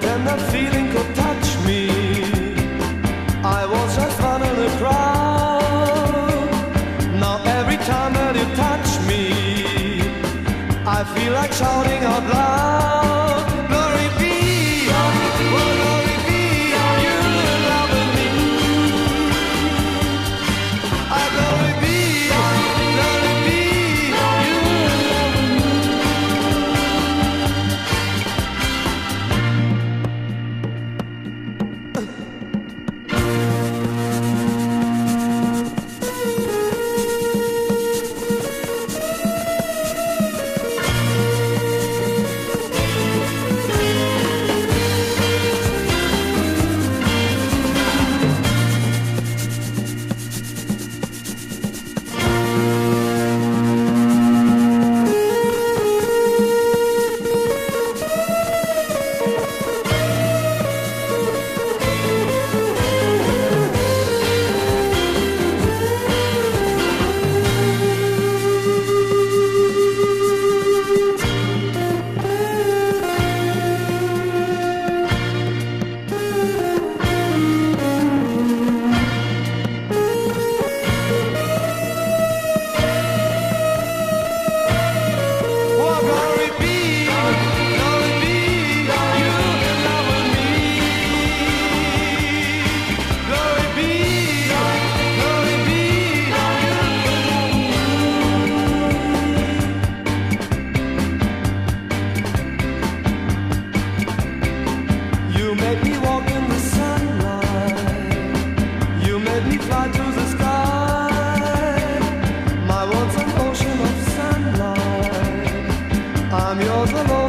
No tender feeling could touch me. I was just one in the crowd. Now every time that you touch me, I feel like shouting out loud. I'm yours alone.